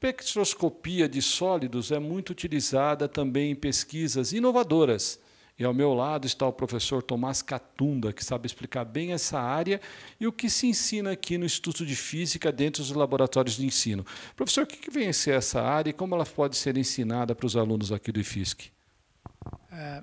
espectroscopia de sólidos é muito utilizada também em pesquisas inovadoras. E ao meu lado está o professor Tomás Catunda, que sabe explicar bem essa área e o que se ensina aqui no Instituto de Física dentro dos laboratórios de ensino. Professor, o que vem ser essa área e como ela pode ser ensinada para os alunos aqui do IFISC? É,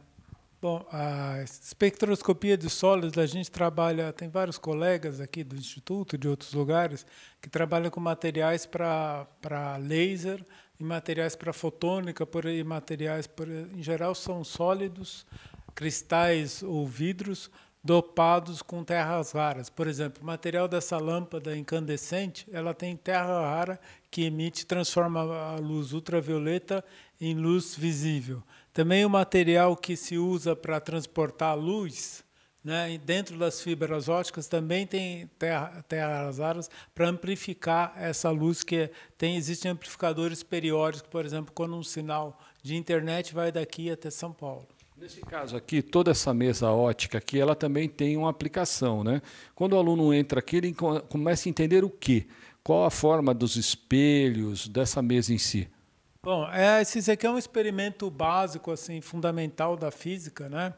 bom, a espectroscopia de sólidos, a gente trabalha, tem vários colegas aqui do Instituto, de outros lugares, que trabalham com materiais para laser, e materiais para fotônica, por aí, materiais, por, em geral, são sólidos, cristais ou vidros dopados com terras raras. Por exemplo, o material dessa lâmpada incandescente, ela tem terra rara que emite, transforma a luz ultravioleta em luz visível. Também o material que se usa para transportar luz, né? dentro das fibras óticas também tem terra, terras raras para amplificar essa luz que tem existem amplificadores periódicos, por exemplo, quando um sinal de internet vai daqui até São Paulo. Nesse caso aqui, toda essa mesa ótica aqui, ela também tem uma aplicação, né? Quando o aluno entra aqui, ele começa a entender o quê? Qual a forma dos espelhos dessa mesa em si? Bom, é, esse aqui é um experimento básico, assim, fundamental da física, né?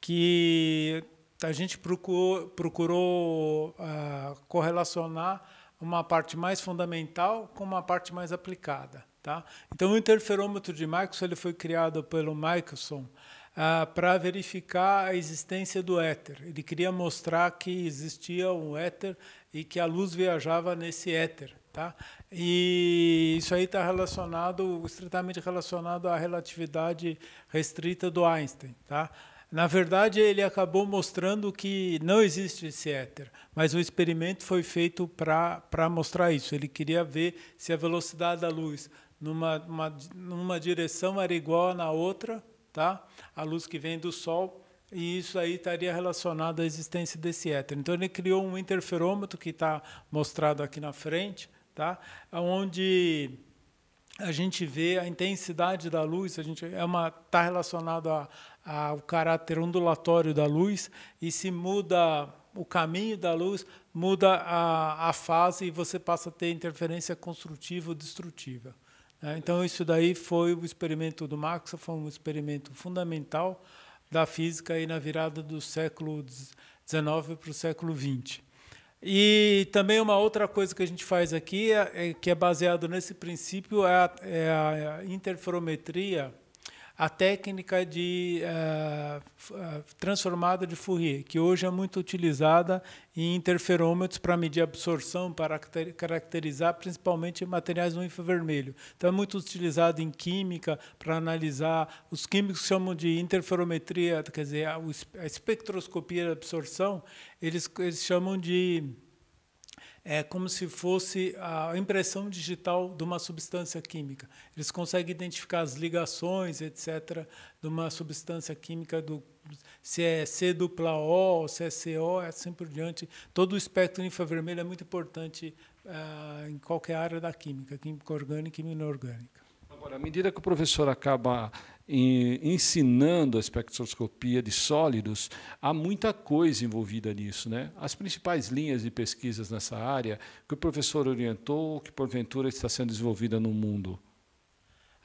que a gente procurou, procurou uh, correlacionar uma parte mais fundamental com uma parte mais aplicada. Tá? Então, o interferômetro de Michelson ele foi criado pelo Michelson uh, para verificar a existência do éter. Ele queria mostrar que existia um éter e que a luz viajava nesse éter. Tá? E isso aí está relacionado, estritamente relacionado à relatividade restrita do Einstein. Tá? Na verdade, ele acabou mostrando que não existe esse éter, mas o experimento foi feito para mostrar isso. Ele queria ver se a velocidade da luz numa, uma, numa direção era igual na outra, tá? a luz que vem do Sol, e isso aí estaria relacionado à existência desse éter. Então, ele criou um interferômetro que está mostrado aqui na frente, tá? onde a gente vê a intensidade da luz, a gente é uma está relacionado ao caráter ondulatório da luz e se muda o caminho da luz, muda a, a fase e você passa a ter interferência construtiva ou destrutiva. Né? Então isso daí foi o experimento do Maxwell, foi um experimento fundamental da física aí na virada do século XIX para o século XX. E também uma outra coisa que a gente faz aqui, é, é, que é baseado nesse princípio, é a, é a interferometria, a técnica de uh, transformada de Fourier, que hoje é muito utilizada em interferômetros para medir absorção, para caracterizar principalmente materiais no infravermelho. Então é muito utilizado em química para analisar. Os químicos chamam de interferometria, quer dizer, a, espectroscopia de absorção, eles, eles chamam de é como se fosse a impressão digital de uma substância química. Eles conseguem identificar as ligações, etc., de uma substância química, do, se é C dupla O, se é CO, assim por diante. Todo o espectro infravermelho é muito importante uh, em qualquer área da química, química orgânica e inorgânica. Agora, à medida que o professor acaba ensinando a espectroscopia de sólidos, há muita coisa envolvida nisso. Né? As principais linhas de pesquisas nessa área que o professor orientou, que porventura está sendo desenvolvida no mundo?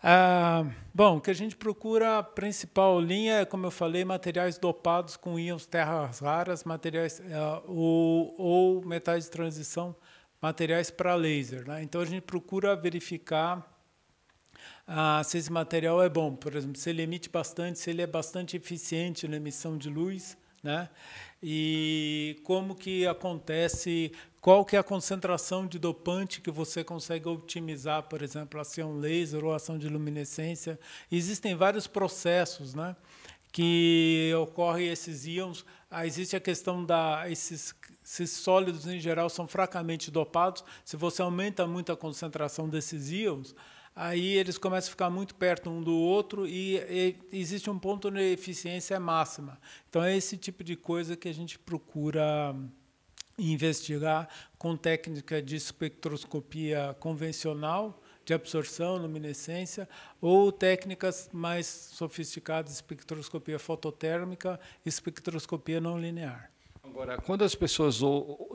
Ah, bom, o que a gente procura, a principal linha é, como eu falei, materiais dopados com íons terras raras, materiais uh, ou, ou metais de transição, materiais para laser. Né? Então a gente procura verificar ah, se esse material é bom. Por exemplo, se ele emite bastante, se ele é bastante eficiente na emissão de luz, né? E como que acontece, qual que é a concentração de dopante que você consegue otimizar, por exemplo, ação laser ou ação de luminescência. Existem vários processos, né? que ocorrem esses íons. Ah, existe a questão da esses, esses sólidos em geral são fracamente dopados. Se você aumenta muito a concentração desses íons, aí eles começam a ficar muito perto um do outro e, e, existe um ponto de eficiência máxima. Então é esse tipo de coisa que a gente procura investigar com técnica de espectroscopia convencional, de absorção, luminescência, ou técnicas mais sofisticadas, espectroscopia fototérmica espectroscopia não linear. Agora, quando as pessoas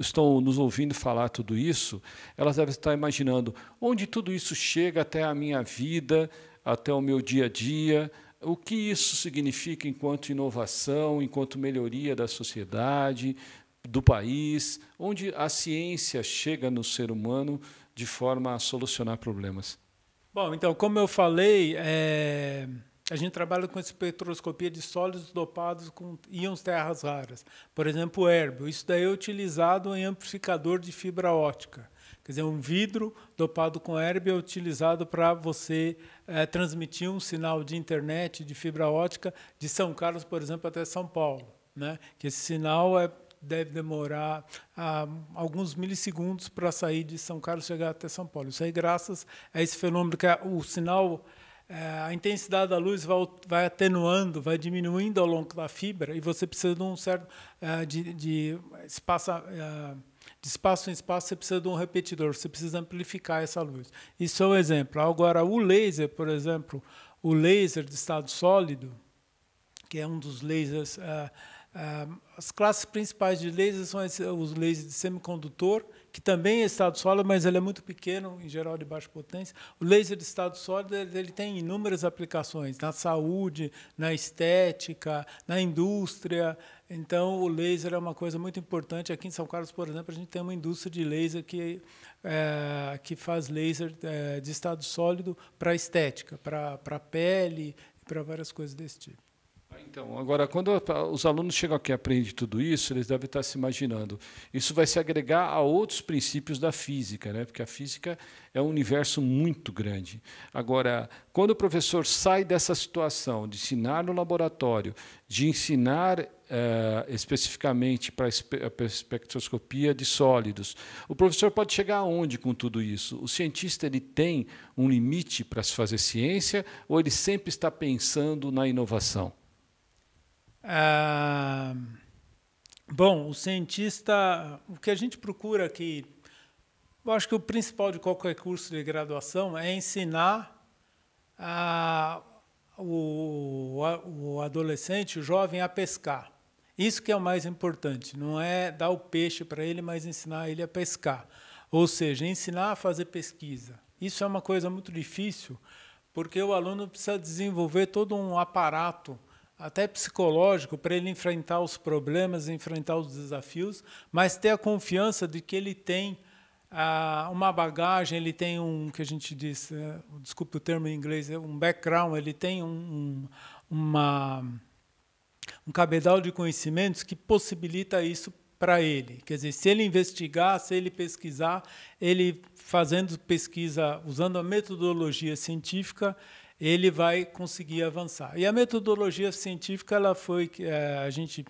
estão nos ouvindo falar tudo isso, elas devem estar imaginando onde tudo isso chega até a minha vida, até o meu dia a dia, o que isso significa enquanto inovação, enquanto melhoria da sociedade, do país, onde a ciência chega no ser humano de forma a solucionar problemas. Bom, então, como eu falei, é, a gente trabalha com espectroscopia de sólidos dopados com íons terras raras. Por exemplo, o herbio. Isso daí é utilizado em amplificador de fibra ótica. Quer dizer, um vidro dopado com herbio é utilizado para você é, transmitir um sinal de internet, de fibra ótica, de São Carlos, por exemplo, até São Paulo. Né? Que esse sinal é, deve demorar ah, alguns milissegundos para sair de São Carlos e chegar até São Paulo. Isso aí graças a esse fenômeno que é o sinal a intensidade da luz vai, vai, atenuando, vai diminuindo ao longo da fibra e você precisa de um certo é, de, de, espaço, é, de espaço em espaço, você precisa de um repetidor, você precisa amplificar essa luz. Isso é um exemplo. Agora, o laser, por exemplo, o laser de estado sólido, que é um dos lasers, é, é, as classes principais de lasers são os lasers de semicondutor que também é estado sólido, mas ele é muito pequeno, em geral de baixa potência. O laser de estado sólido ele tem inúmeras aplicações na saúde, na estética, na indústria. Então, o laser é uma coisa muito importante. Aqui em São Carlos, por exemplo, a gente tem uma indústria de laser que, é, que faz laser é, de estado sólido para estética, para a pele para várias coisas desse tipo. Então, agora, quando os alunos chegam aqui e aprendem tudo isso, eles devem estar se imaginando. Isso vai se agregar a outros princípios da física, né? porque a física é um universo muito grande. Agora, quando o professor sai dessa situação de ensinar no laboratório, de ensinar eh, especificamente para a espectroscopia de sólidos, o professor pode chegar aonde com tudo isso? O cientista ele tem um limite para se fazer ciência ou ele sempre está pensando na inovação? Ah, bom, o cientista, o que a gente procura aqui, eu acho que o principal de qualquer curso de graduação é ensinar a, o, a, o adolescente, o jovem, a pescar. Isso que é o mais importante, não é dar o peixe para ele, mas ensinar ele a pescar. Ou seja, ensinar a fazer pesquisa. Isso é uma coisa muito difícil, porque o aluno precisa desenvolver todo um aparato até psicológico, para ele enfrentar os problemas, enfrentar os desafios, mas ter a confiança de que ele tem ah, uma bagagem, ele tem um, que a gente diz, é, desculpe o termo em inglês, é um background, ele tem um, uma, um cabedal de conhecimentos que possibilita isso para ele. Quer dizer, se ele investigar, se ele pesquisar, ele fazendo pesquisa usando a metodologia científica, ele vai conseguir avançar. E a metodologia científica, ela foi é, a gente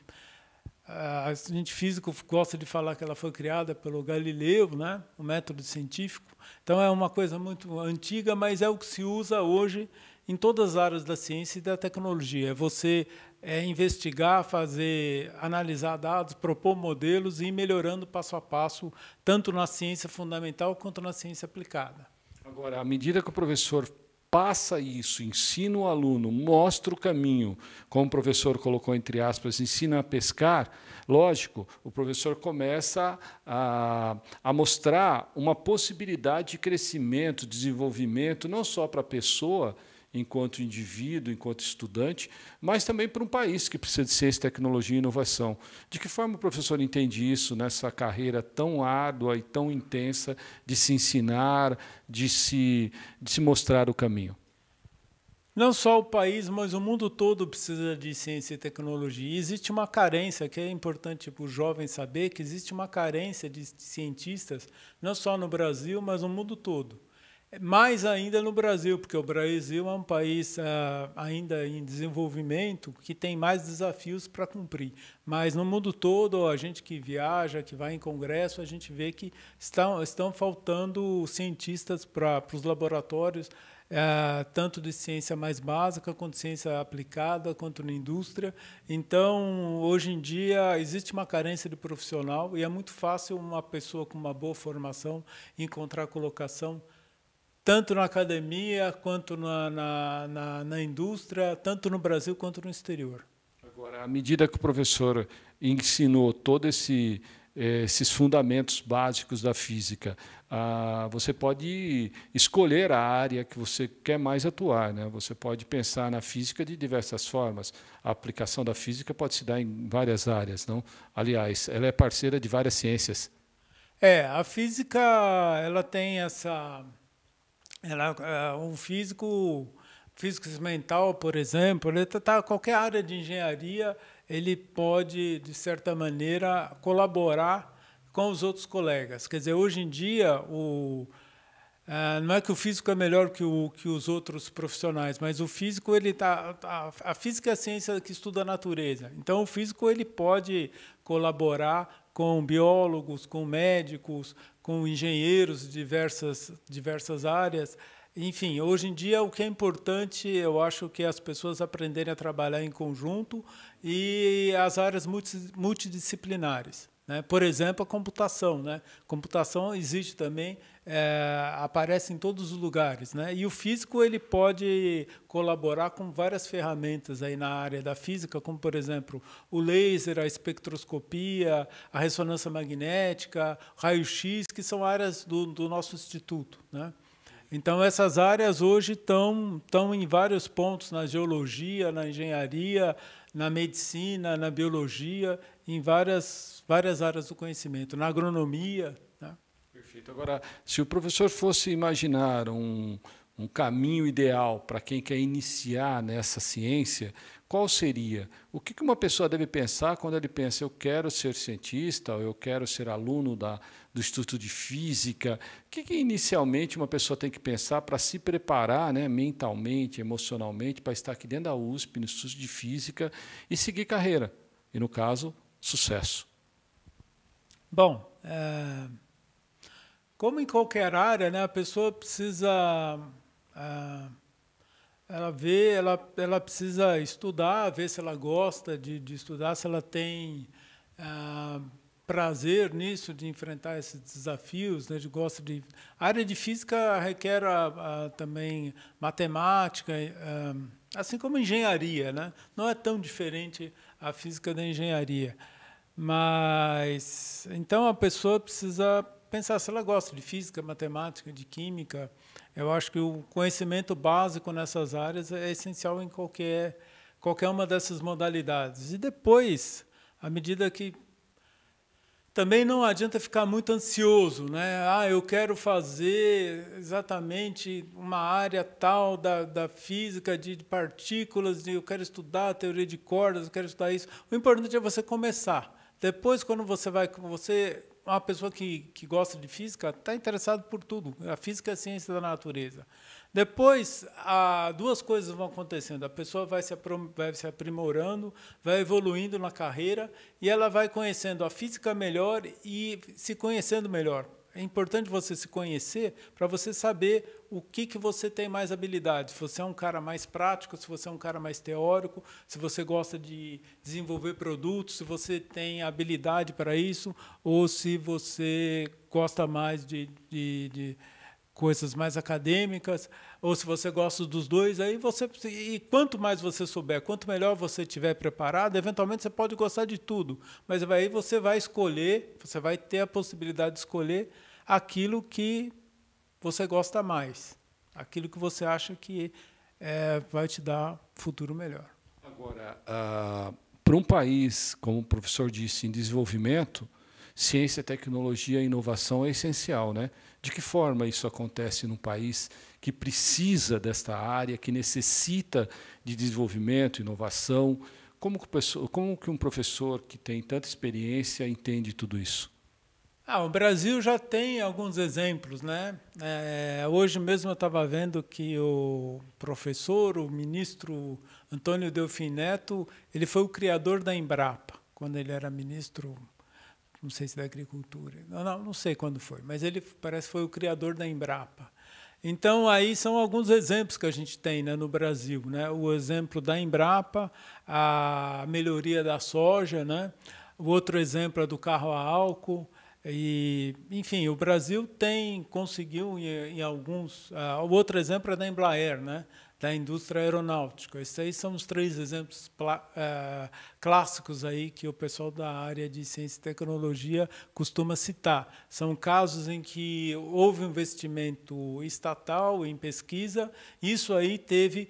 a gente físico gosta de falar que ela foi criada pelo Galileu, né? O método científico. Então é uma coisa muito antiga, mas é o que se usa hoje em todas as áreas da ciência e da tecnologia. É você é, investigar, fazer, analisar dados, propor modelos e ir melhorando passo a passo, tanto na ciência fundamental quanto na ciência aplicada. Agora, à medida que o professor passa isso, ensina o aluno, mostra o caminho, como o professor colocou entre aspas, ensina a pescar, lógico, o professor começa a, a mostrar uma possibilidade de crescimento, desenvolvimento, não só para a pessoa, enquanto indivíduo, enquanto estudante, mas também para um país que precisa de ciência, tecnologia e inovação. De que forma o professor entende isso nessa carreira tão árdua e tão intensa de se ensinar, de se, de se mostrar o caminho? Não só o país, mas o mundo todo precisa de ciência e tecnologia. E existe uma carência, que é importante para o jovem saber, que existe uma carência de cientistas, não só no Brasil, mas no mundo todo. Mais ainda no Brasil, porque o Brasil é um país ah, ainda em desenvolvimento que tem mais desafios para cumprir. Mas no mundo todo, a gente que viaja, que vai em congresso, a gente vê que estão, estão faltando cientistas para os laboratórios, ah, tanto de ciência mais básica, quanto ciência aplicada, quanto na indústria. Então, hoje em dia, existe uma carência de profissional e é muito fácil uma pessoa com uma boa formação encontrar colocação tanto na academia quanto na, na, na, na, indústria, tanto no Brasil quanto no exterior. Agora, à medida que o professor ensinou todo esse eh, esses fundamentos básicos da física. Ah, você pode escolher a área que você quer mais atuar. Né? Você pode pensar na física de diversas formas. A aplicação da física pode se dar em várias áreas. Não? Aliás, ela é parceira de várias ciências. É, a física ela tem essa. Ela, o é, físico, físico mental, por exemplo, ele está tá, qualquer área de engenharia ele pode, de certa maneira, colaborar com os outros colegas. Quer dizer, hoje em dia, o, uh, não é que o físico é melhor que, o, que os outros profissionais, mas o físico, ele tá, a, a física é a ciência que estuda a natureza. Então, o físico ele pode colaborar com biólogos, com médicos, com engenheiros de diversas, diversas áreas. Enfim, hoje em dia o que é importante, eu acho que é as pessoas aprenderem a trabalhar em conjunto e as áreas multidisciplinares. Né? Por exemplo, a computação. Né? Computação existe também, é, aparece em todos os lugares. Né? E o físico ele pode colaborar com várias ferramentas aí na área da física, como, por exemplo, o laser, a espectroscopia, a ressonância magnética, raio-x, que são áreas do, do nosso instituto. Né? Então, essas áreas hoje estão, estão em vários pontos, na geologia, na engenharia, na medicina, na biologia, em várias, várias áreas do conhecimento, na agronomia. Né? Perfeito. Agora, se o professor fosse imaginar um, um caminho ideal para quem quer iniciar nessa ciência, qual seria? O que uma pessoa deve pensar quando ele pensa, eu quero ser cientista, ou eu quero ser aluno da, do Instituto de Física? O que, que inicialmente uma pessoa tem que pensar para se preparar né, mentalmente, emocionalmente, para estar aqui dentro da USP, no Instituto de Física, e seguir carreira? E, no caso, sucesso. Bom, é, como em qualquer área, né, a pessoa precisa. É, ela vê, ela, ela precisa estudar, ver se ela gosta de, de estudar, se ela tem ah, prazer nisso, de enfrentar esses desafios, né, de gosta de. A área de física requer a, a, também matemática, ah, assim como engenharia, né? Não é tão diferente a física da engenharia, mas então a pessoa precisa pensar se ela gosta de física, matemática, de química. Eu acho que o conhecimento básico nessas áreas é essencial em qualquer, qualquer uma dessas modalidades. E depois, à medida que. Também não adianta ficar muito ansioso, né? Ah, eu quero fazer exatamente uma área tal da, da física de, de partículas, de, eu quero estudar teoria de cordas, eu quero estudar isso. O importante é você começar. Depois, quando você vai, você uma pessoa que, que gosta de física está interessado por tudo. A física é a ciência da natureza. Depois, a, duas coisas vão acontecendo. A pessoa vai se, vai se aprimorando, vai evoluindo na carreira e ela vai conhecendo a física melhor e se conhecendo melhor. É importante você se conhecer para você saber o que, que você tem mais habilidade. Se você é um cara mais prático, se você é um cara mais teórico, se você gosta de desenvolver produtos, se você tem habilidade para isso, ou se você gosta mais de, de, de coisas mais acadêmicas, ou se você gosta dos dois, aí você e quanto mais você souber, quanto melhor você estiver preparado, eventualmente você pode gostar de tudo, mas aí você vai escolher, você vai ter a possibilidade de escolher aquilo que você gosta mais, aquilo que você acha que é, vai te dar futuro melhor. Agora, uh, para um país, como o professor disse, em desenvolvimento, ciência, tecnologia e inovação é essencial, né? De que forma isso acontece num país que precisa desta área, que necessita de desenvolvimento, inovação? Como que, um professor que tem tanta experiência entende tudo isso? Ah, o Brasil já tem alguns exemplos, né? É, hoje mesmo eu estava vendo que o professor, o ministro Antônio Delfim Neto, ele foi o criador da Embrapa, quando ele era ministro não sei se da agricultura, não, não, não sei quando foi, mas ele parece que foi o criador da Embrapa. Então, aí são alguns exemplos que a gente tem né, no Brasil. Né? O exemplo da Embrapa, a melhoria da soja, né? o outro exemplo é do carro a álcool. E, enfim, o Brasil tem conseguiu em, em alguns. Uh, o outro exemplo é da Embraer, né? Da indústria aeronáutica. Esses aí são os três exemplos é, clássicos aí que o pessoal da área de ciência e tecnologia costuma citar. São casos em que houve investimento estatal em pesquisa, isso aí teve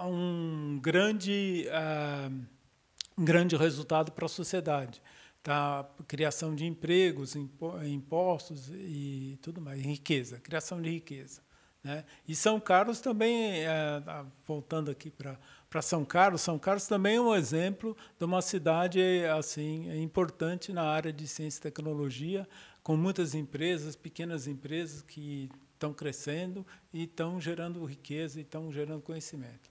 um grande, uh, um grande resultado para a sociedade. Tá? Criação de empregos, impostos e tudo mais, riqueza, criação de riqueza. Né? E São Carlos também, é, voltando aqui para para São Carlos, São Carlos também é um exemplo de uma cidade assim importante na área de ciência e tecnologia, com muitas empresas, pequenas empresas que estão crescendo e estão gerando riqueza e estão gerando conhecimento.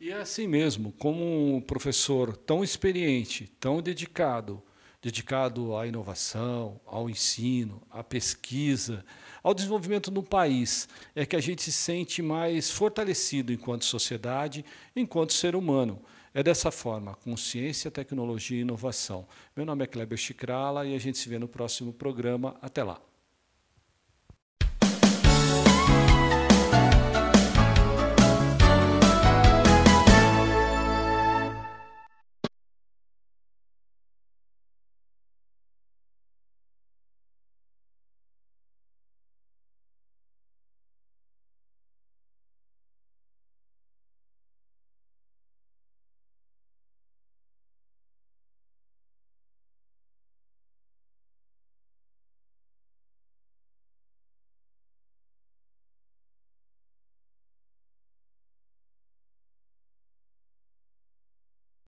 E é assim mesmo, como um professor tão experiente, tão dedicado, dedicado à inovação, ao ensino, à pesquisa, ao desenvolvimento no país, é que a gente se sente mais fortalecido enquanto sociedade, enquanto ser humano. É dessa forma, com ciência, tecnologia e inovação. Meu nome é Kleber Chicrala e a gente se vê no próximo programa. Até lá.